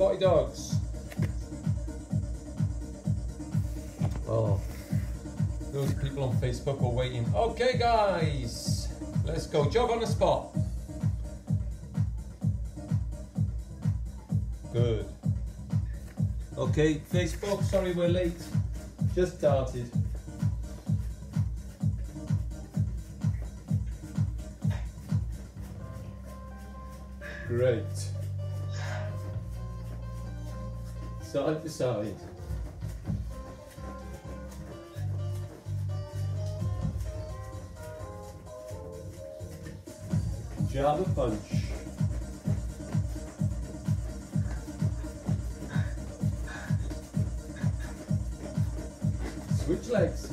spotty dogs. Oh, those people on Facebook are waiting. Okay, guys, let's go. Job on the spot. Good. Okay, Facebook, sorry we're late. Just started. Great. Side to uh, side. Jab a punch. Switch legs.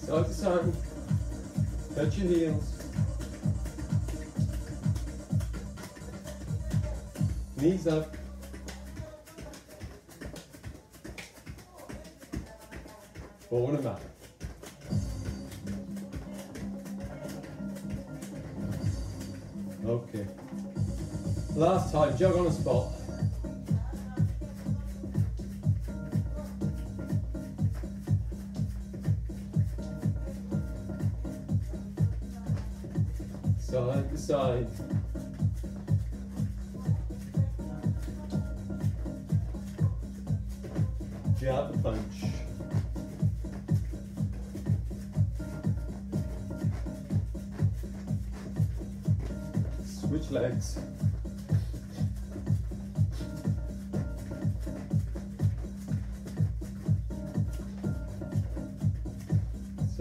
Side to side. Touch your heels. Knees up. Forward and back. Okay. Last time, jog on the spot. Side to side.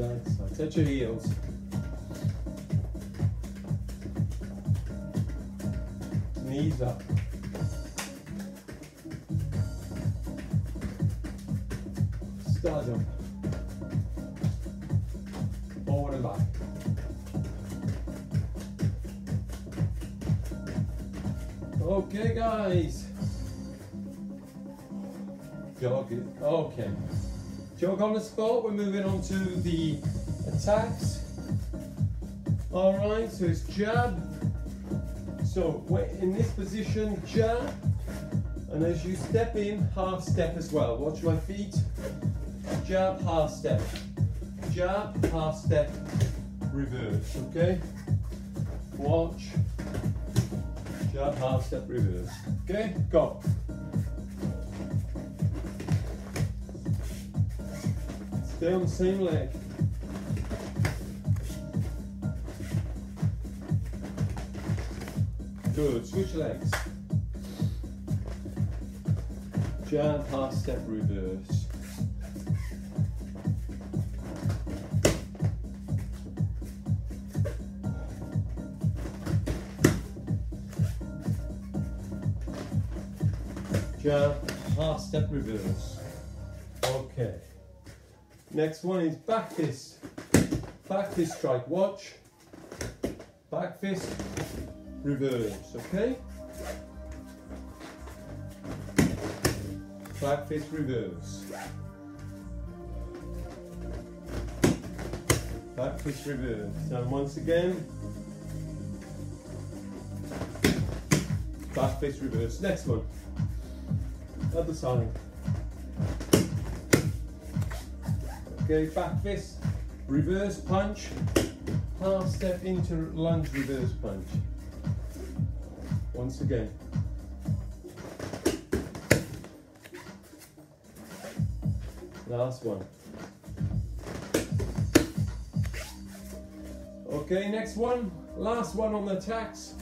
Side to side. Touch your heels. Knees up. Start up. Forward and back. Okay, guys. Okay. Okay. Jog on the spot. We're moving on to the attacks. All right. So it's jab. So we're in this position, jab, and as you step in, half step as well. Watch my feet. Jab, half step. Jab, half step, reverse. Okay. Watch. Jab, half step, reverse. Okay, go. Stay same leg. Good, switch legs. Jab, half step, reverse. Jab, half step, reverse. Okay. Next one is back fist. Back fist strike, watch. Back fist, reverse, okay? Back fist reverse. Back fist reverse. And once again, back fist reverse. Next one. Other side. Okay, back fist, reverse punch, half step into lunge reverse punch. Once again. Last one. Okay, next one. Last one on the attacks.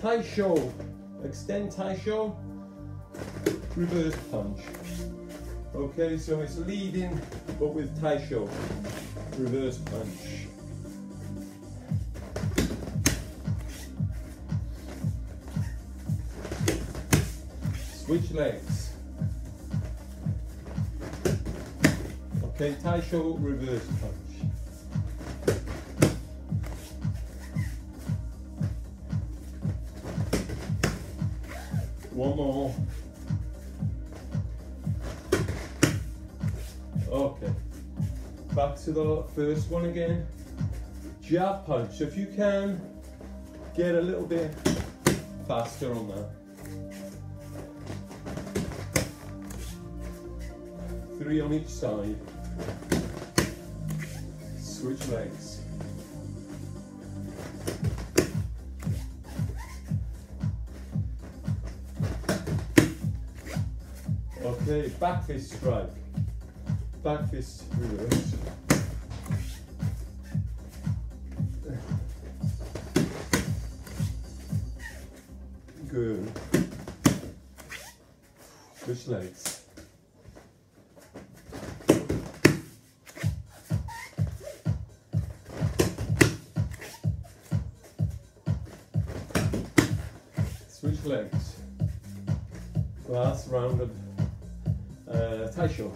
Teisho. Extend Teisho. Reverse punch. Okay, so it's leading, but with Teisho. Reverse punch. Switch legs. Okay, Teisho reverse punch. One more. To the first one again. jab punch. So if you can get a little bit faster on that. Three on each side. Switch legs. Okay, back fist strike. Back fist reverse. Switch legs. Last round of uh, Teisho.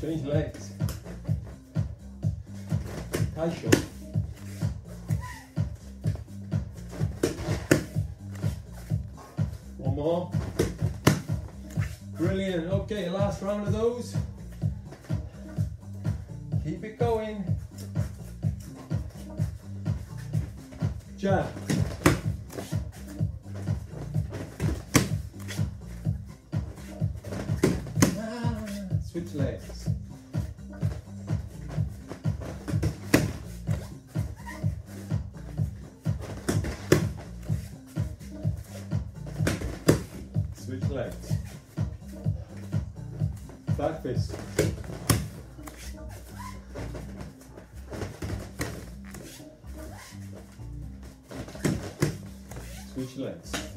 Change legs. Teisho. One more. Brilliant. Okay, last round of those. Jab. Ah, Switch legs.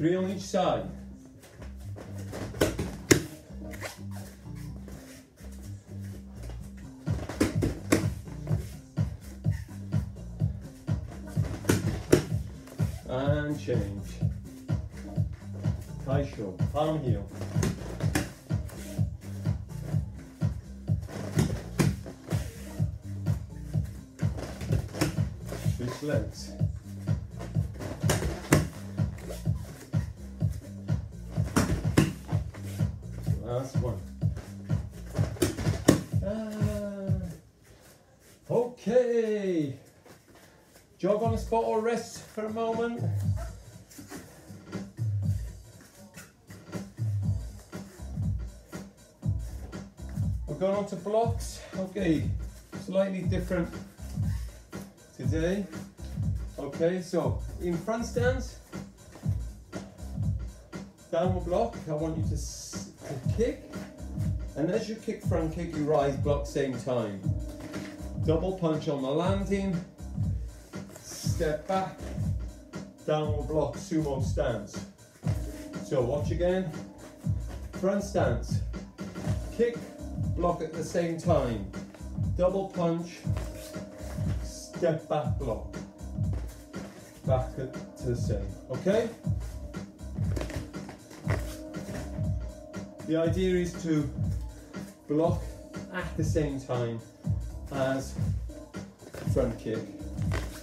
Three on each side. And change. Teisho, palm heel. Switch legs. Jog on the spot or rest for a moment. We're going on to blocks. Okay, slightly different today. Okay, so in front stance, downward block, I want you to, to kick, and as you kick front kick, you rise block same time. Double punch on the landing, step back, downward block, sumo stance. So watch again, front stance, kick, block at the same time, double punch, step back block, back to the same, okay? The idea is to block at the same time as front kick.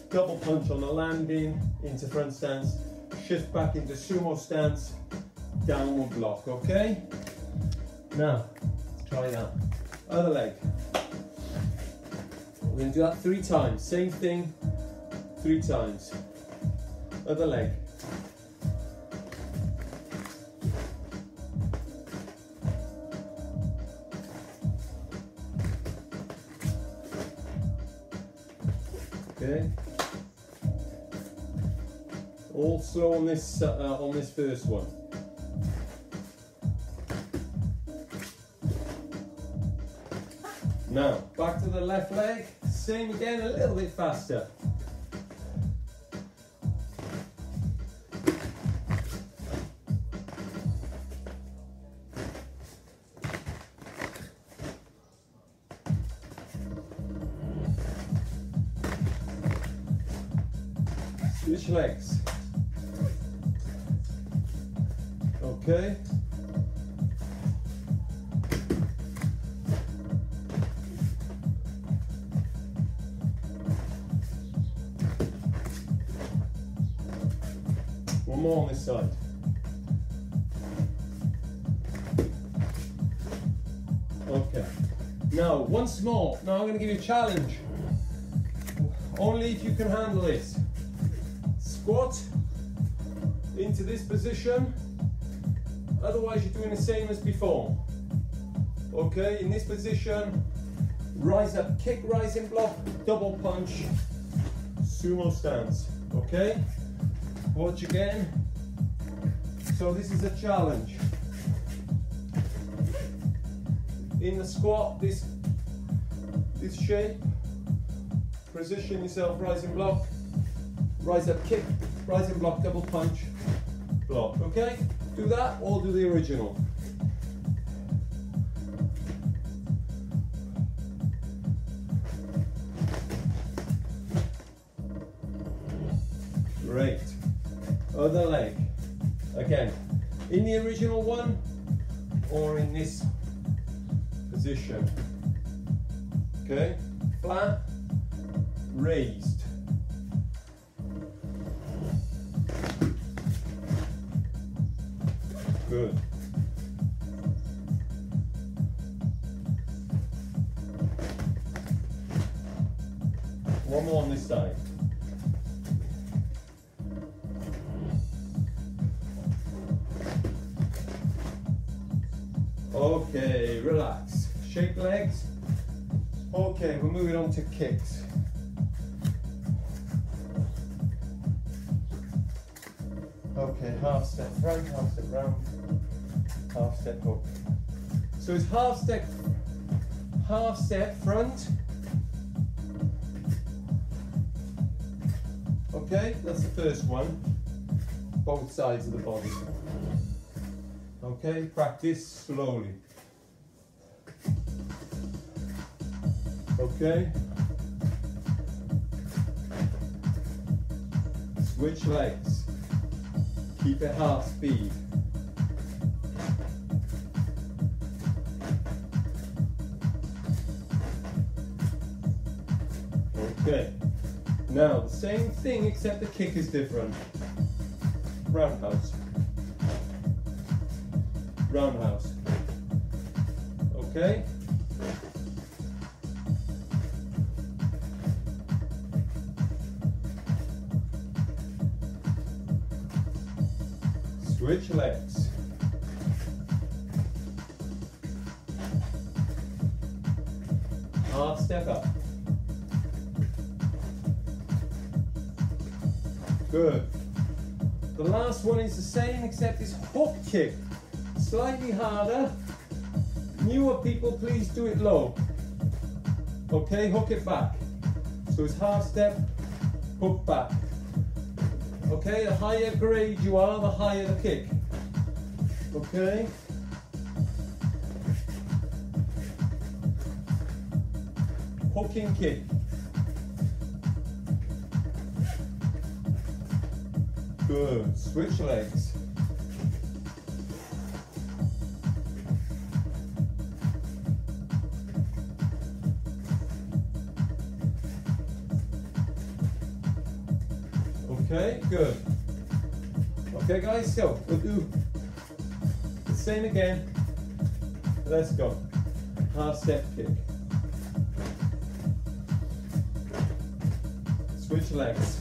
Double punch on the landing into front stance, shift back into sumo stance, downward block, okay? Now, try that. Other leg. We're gonna do that three times. Same thing, three times. Other leg. Okay. All slow on this uh, on this first one. Now back to the left leg. Same again, a little bit faster. Switch legs. Okay. One more on this side. Okay. Now, once more. Now I'm going to give you a challenge. Only if you can handle it. Squat into this position Otherwise, you're doing the same as before. Okay, in this position, rise up, kick, rising block, double punch, sumo stance. Okay, watch again. So this is a challenge. In the squat, this this shape. Position yourself, rising block, rise up, kick, rising block, double punch, block. Okay, do that or do the original. Great. Other leg. Again, in the original one or in this position. Okay, flat, raised. Good. One more on this side. Okay, relax. Shake legs. Okay, we're moving on to kicks. Okay, half step round, half step round, half step hook. So it's half step, half step front. Okay, that's the first one. Both sides of the body. Okay, practice slowly. Okay. Switch legs. Keep it half speed. Okay. Now, the same thing except the kick is different. Roundhouse. Roundhouse. Okay? Switch legs. Half step up. Good. The last one is the same except it's hook kick. Slightly harder. Newer people, please do it low. Okay, hook it back. So it's half step, hook back. Okay, the higher grade you are, the higher the kick. Okay? Hooking kick. Good. Switch legs. Okay, good. Okay guys, so we'll do the same again. Let's go. Half step kick. Switch legs.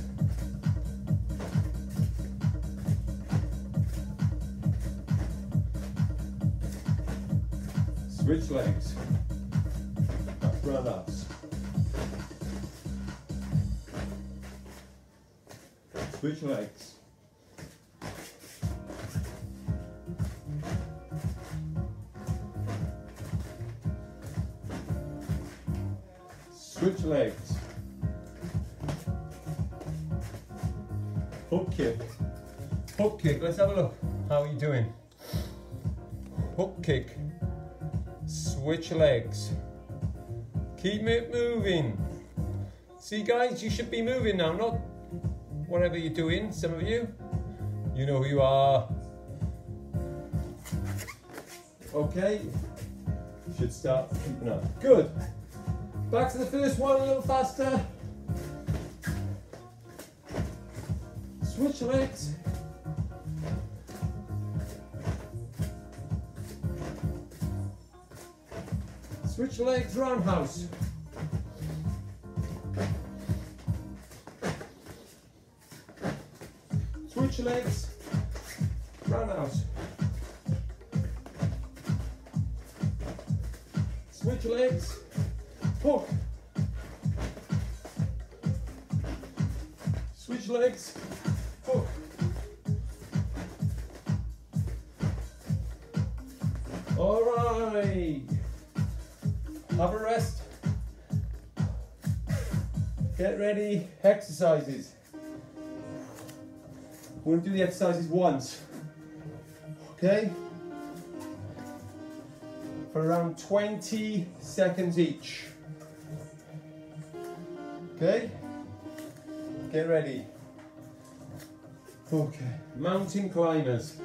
Switch legs. Ups. Switch legs. Switch legs. Hook kick. Hook kick. Let's have a look. How are you doing? Hook kick. Switch legs. Keep it moving. See guys, you should be moving now, not whatever you're doing, some of you. You know who you are. Okay, should start keeping up. Good. Back to the first one a little faster. Switch legs. Switch legs, roundhouse. Switch legs, Have a rest. Get ready. Exercises. We're going to do the exercises once. Okay? For around 20 seconds each. Okay? Get ready. Okay. Mountain climbers.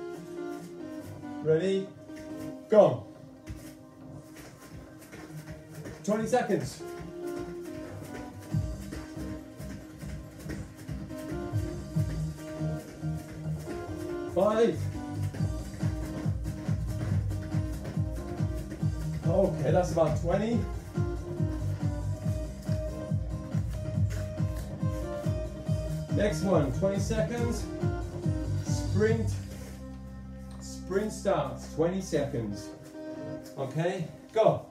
Ready? Go. 20 seconds. Five. Okay, that's about 20. Next one, 20 seconds. Sprint. Sprint starts, 20 seconds. Okay, go.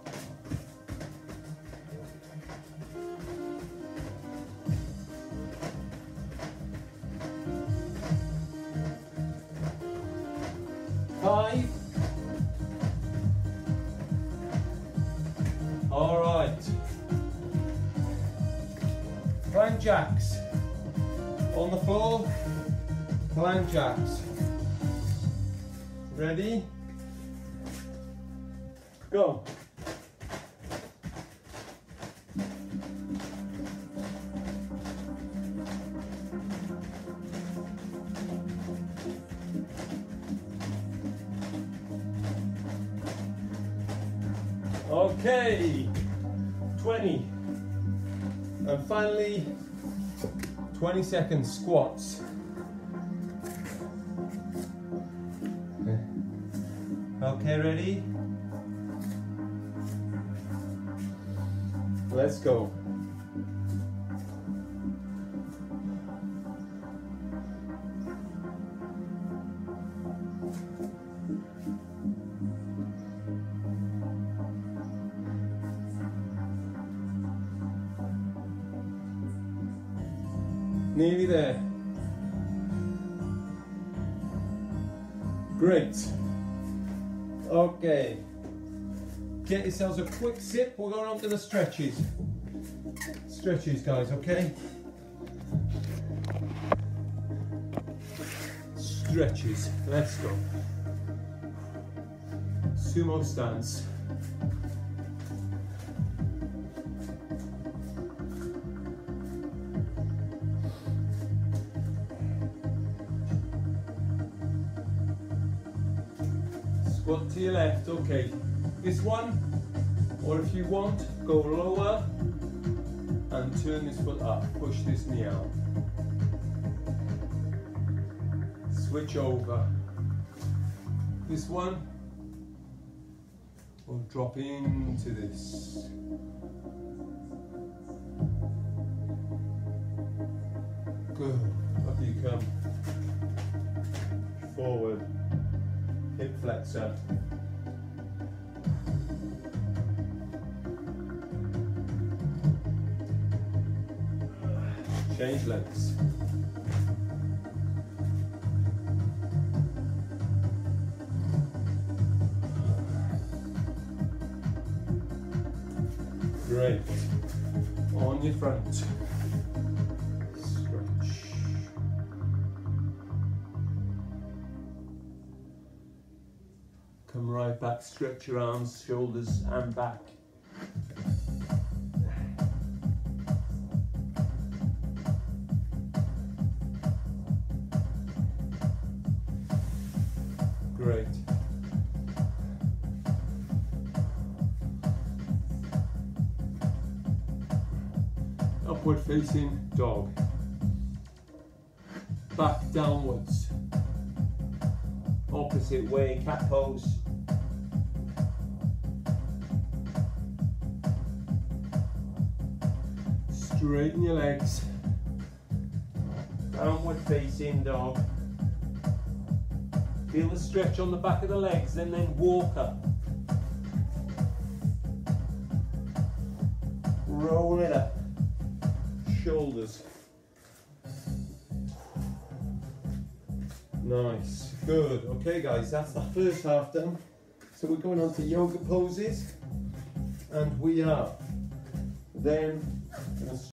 Jacks. On the floor, plank jacks. Ready? Go. Okay, 20. And finally, 20 seconds squats. Okay, ready? Let's go. Get yourselves a quick sip. We're going on to the stretches. Stretches, guys, okay? Stretches. Let's go. Sumo stance. Squat to your left, okay. This one, or if you want, go lower and turn this foot up. Push this knee out. Switch over. This one, or drop into this. Good. Up you come. Forward hip flexor. Change legs. Great. On your front. Come right back, stretch your arms, shoulders and back. facing dog. Back downwards. Opposite way, cat pose. Straighten your legs. Downward facing dog. Feel the stretch on the back of the legs and then walk up. Roll it up. Shoulders. Nice, good. Okay guys, that's the first half done. So we're going on to yoga poses and we are then